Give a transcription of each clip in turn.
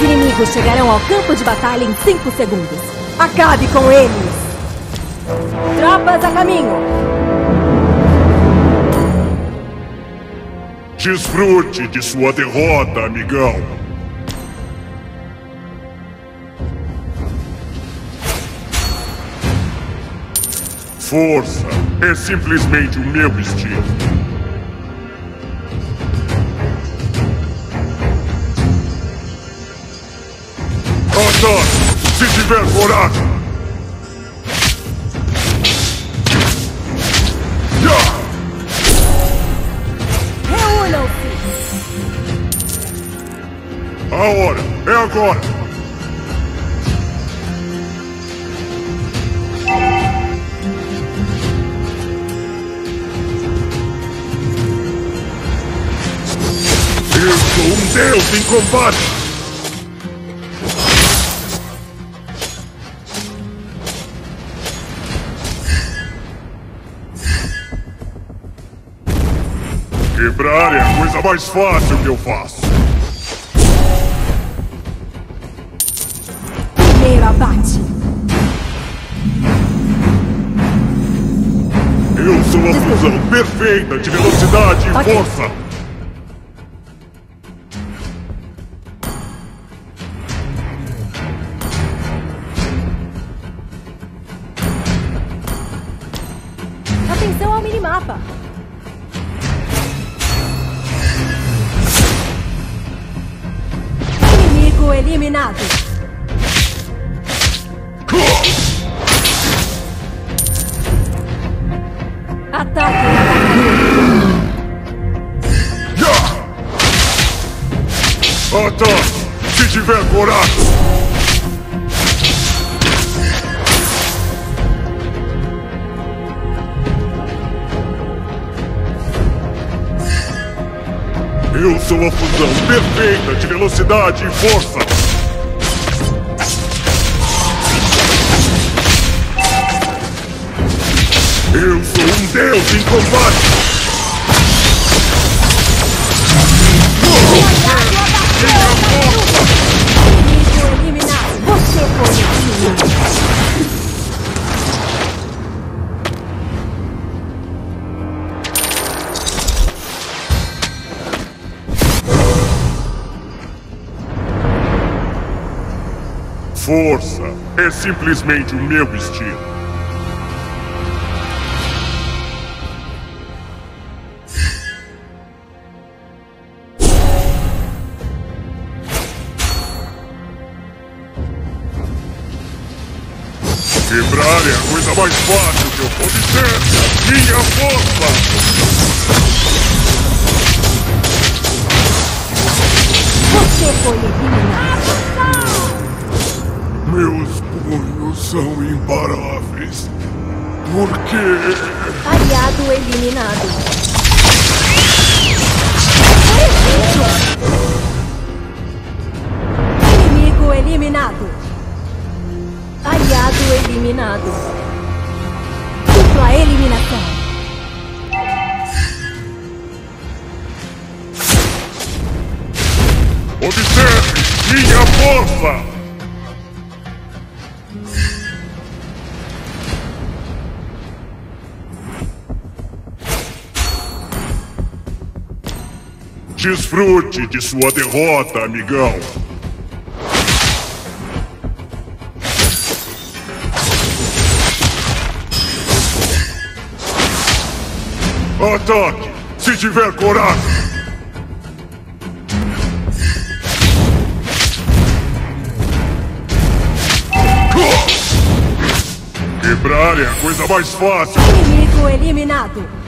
Os inimigos chegarão ao campo de batalha em 5 segundos. Acabe com eles! Tropas a caminho! Desfrute de sua derrota, amigão. Força é simplesmente o meu estilo. Ataque, se tiver coragem. Reúnam-se! A hora é agora. Eu sou um deus em combate. Quebrar é a coisa mais fácil que eu faço. Primeiro abate! Eu sou a fusão perfeita de velocidade e Ok. força. Eliminado! Ataque! Ataque, se tiver coragem. Eu sou a fusão perfeita de velocidade e força. Eu sou um deus em combate. Força é simplesmente o meu estilo. Coisa mais fácil que eu posso ter. Minha força! Você foi eliminado! Meus punhos são imparáveis. Por quê? Aliado eliminado! Desfrute de sua derrota, amigão. Ataque, se tiver coragem. Quebrar é a coisa mais fácil. Inimigo eliminado!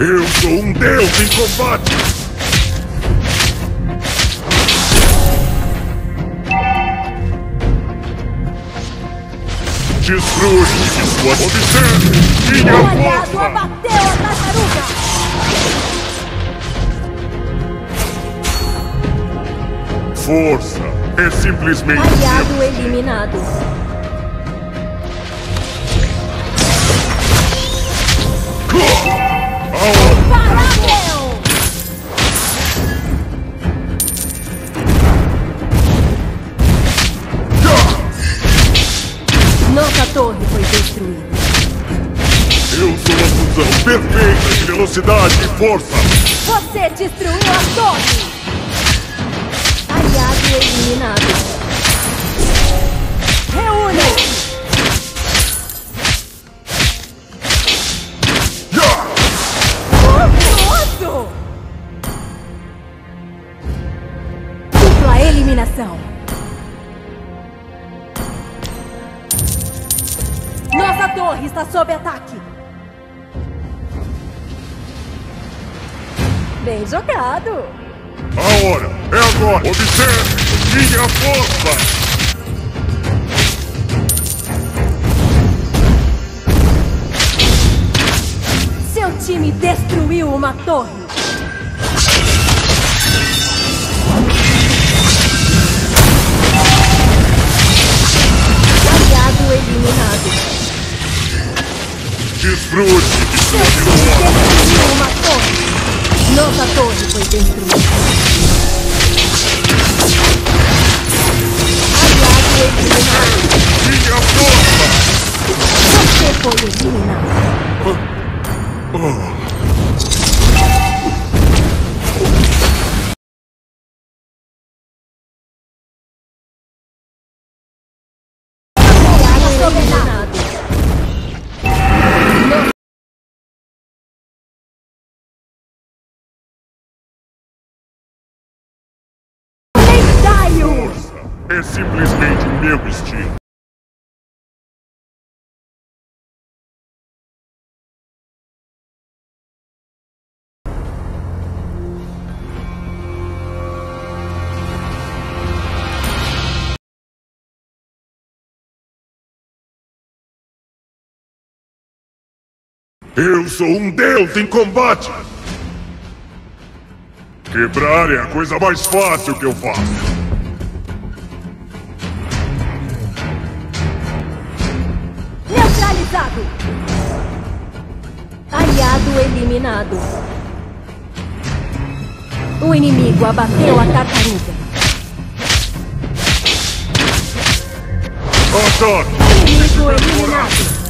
Eu sou um deus em combate. Desfrute de sua observe O minha aliado força. abateu a tartaruga! Força é simplesmente Aliado eliminado! Nossa torre foi destruída. Eu sou a fusão perfeita de velocidade e força! Você destruiu a torre! Aliado eliminado. Reúna-se! Eliminação. Nossa torre está sob ataque. Bem jogado. A hora é agora! Observe minha força! Seu time destruiu uma torre. Eliminado. Desfrute de sua destruiu uma torre. Nossa torre foi destruída. É simplesmente meu estilo. Eu sou um deus em combate! Quebrar é a coisa mais fácil que eu faço. Aliado eliminado. O inimigo abateu a tartaruga. Ataque! Inimigo eliminado.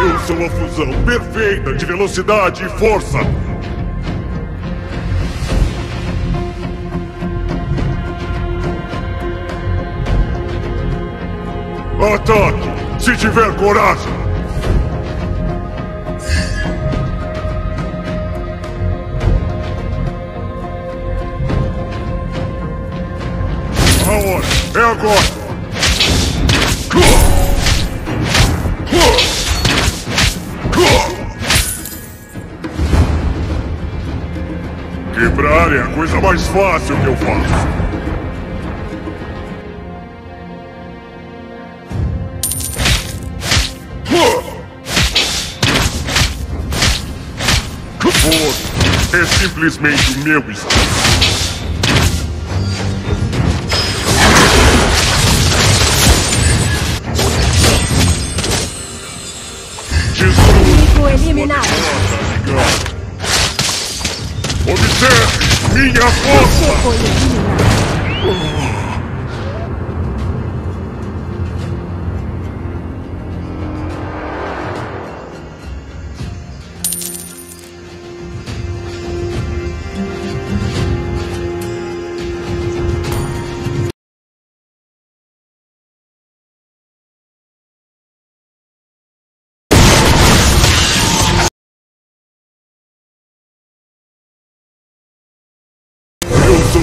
Eu sou a fusão perfeita de velocidade e força! Ataque! Se tiver coragem! A hora é agora! Quebrar é a coisa mais fácil que eu faço. Força é simplesmente o meu estilo. Destrua Inimigo eliminado. Observe minha Você força!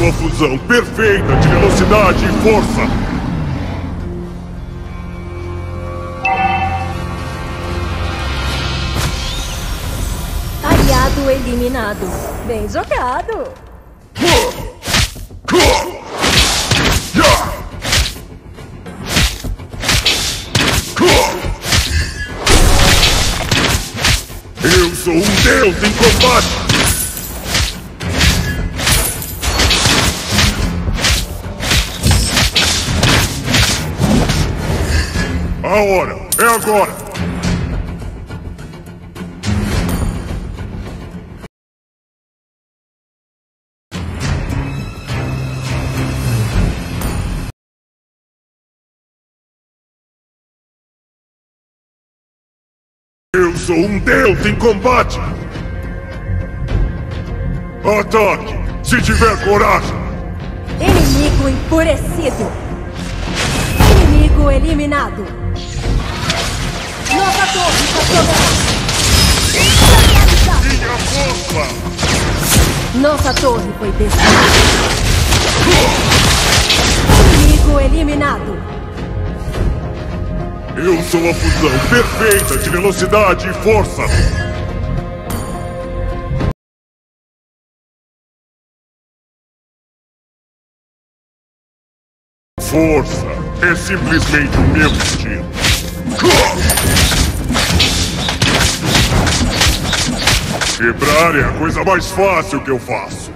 Eu sou a fusão perfeita de velocidade e força! Aliado eliminado. Bem jogado. Eu sou um deus em combate! A hora é agora! Eu sou um deus em combate! Ataque! Se tiver coragem! Inimigo enfurecido! Inimigo eliminado! Nossa torre foi destruída! Inimigo eliminado! Eu sou a fusão perfeita de velocidade e força! Força é simplesmente o meu estilo. Quebrar é a coisa mais fácil que eu faço.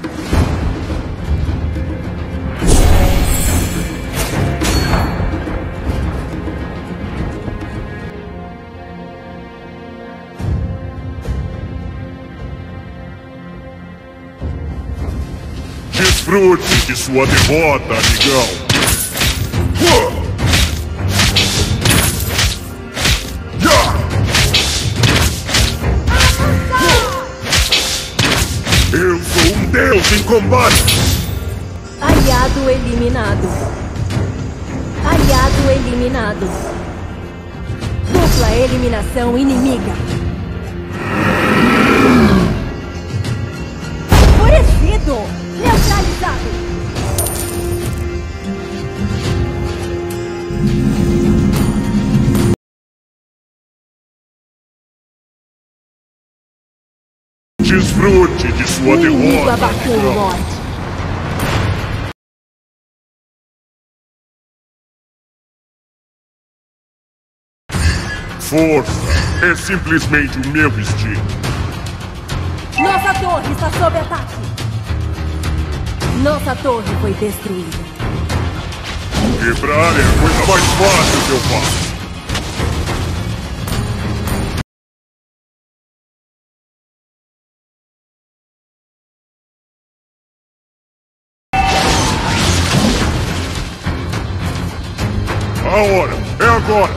Desfrute de sua derrota, amigão. Combate! Aliado eliminado. Aliado eliminado. Dupla eliminação inimiga. Enfurecido! Neutralizado! Desfrute de sua derrota, amigão. Força é simplesmente o meu estilo. Nossa torre está sob ataque. Nossa torre foi destruída. Quebrar é a coisa mais fácil que eu faço. A hora é agora!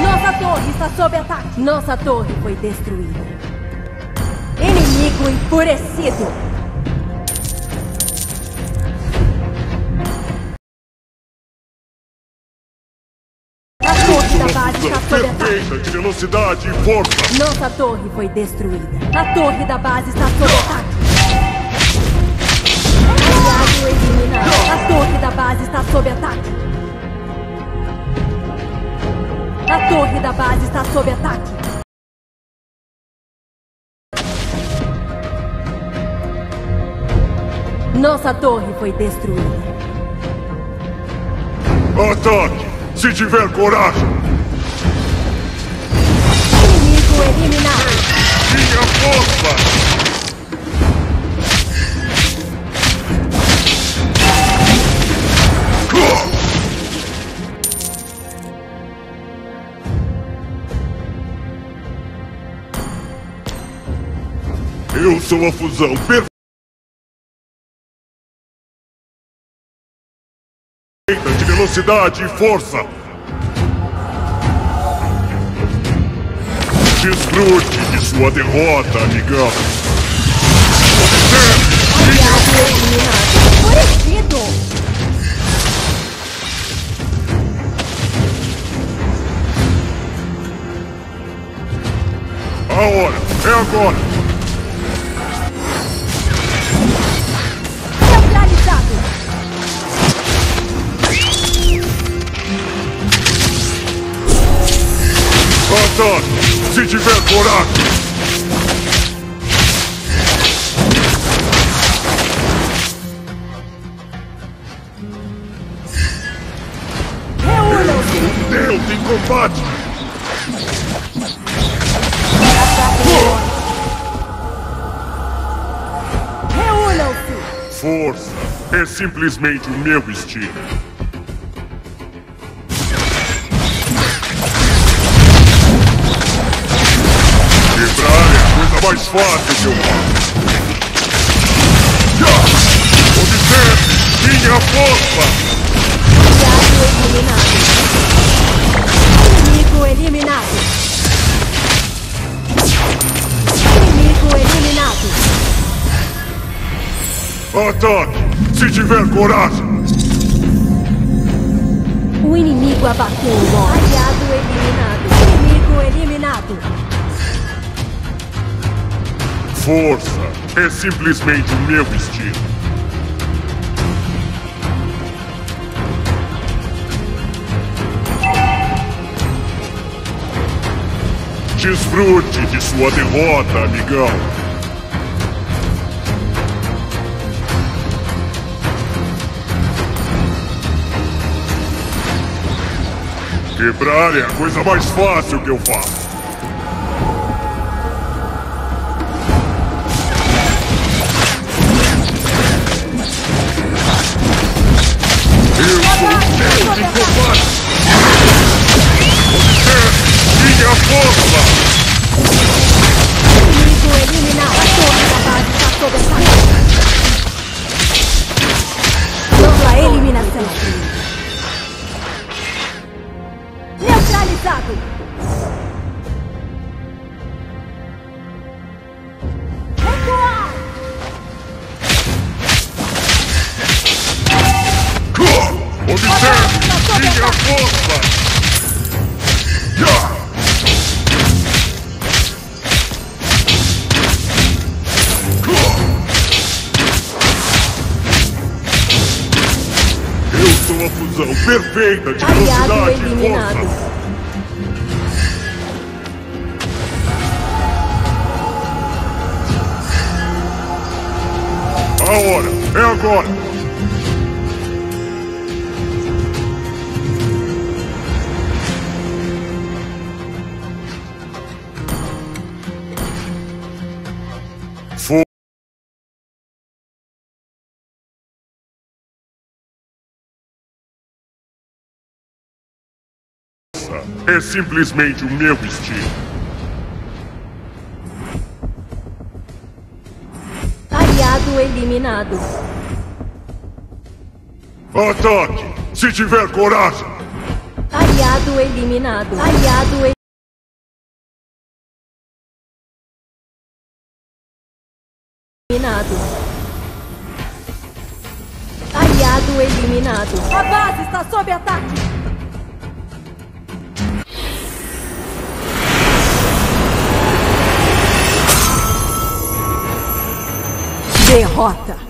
Nossa torre está sob ataque. Nossa torre foi destruída. Inimigo enfurecido. Sob ataque. Perfeita de velocidade e força! Nossa torre foi destruída. A torre da base está sob ataque. Aliado eliminado. A torre da base está sob ataque. A torre da base está sob ataque. Nossa torre foi destruída. Ataque! Se tiver coragem! Minha força! Eu sou a fusão perfeita de velocidade e força. Desfrute de sua derrota, amigão. Aliado eliminado. Enfurecido. A hora é agora. tiver coragem. combate! Reúnam-se! Força é simplesmente o meu estilo. Mais fácil que eu faço. Observe minha força! Aliado eliminado. Inimigo eliminado. Inimigo eliminado. Ataque! Se tiver coragem! O inimigo abateu o. Aliado eliminado. Inimigo eliminado. Força é simplesmente o meu estilo. Desfrute de sua derrota, amigão. Quebrar é a coisa mais fácil que eu faço. Minha força! Inimigo eliminado. A torre eliminação. Neutralizado. Perfeita de Aliado velocidade e eliminado. força! A hora é agora! É simplesmente o meu estilo. Aliado eliminado. Ataque! Se tiver coragem! Aliado eliminado. Aliado eliminado. Derrota.